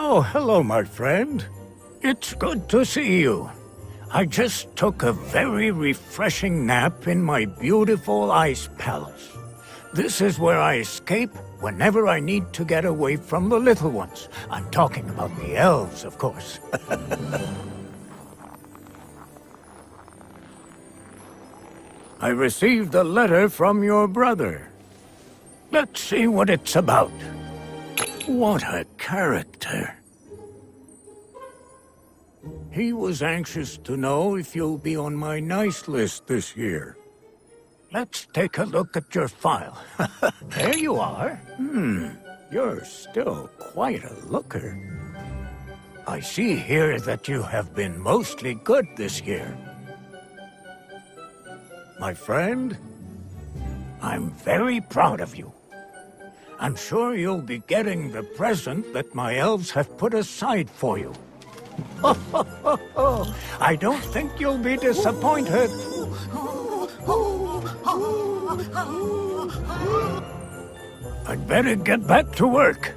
Oh, hello, my friend. It's good to see you. I just took a very refreshing nap in my beautiful ice palace. This is where I escape whenever I need to get away from the little ones. I'm talking about the elves, of course. I received a letter from your brother. Let's see what it's about. What a character. He was anxious to know if you'll be on my nice list this year. Let's take a look at your file. there you are. Hmm, you're still quite a looker. I see here that you have been mostly good this year. My friend, I'm very proud of you. I'm sure you'll be getting the present that my elves have put aside for you. I don't think you'll be disappointed. I'd better get back to work.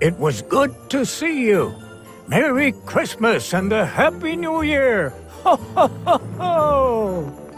It was good to see you. Merry Christmas and a Happy New Year! Ho, ho, ho, ho!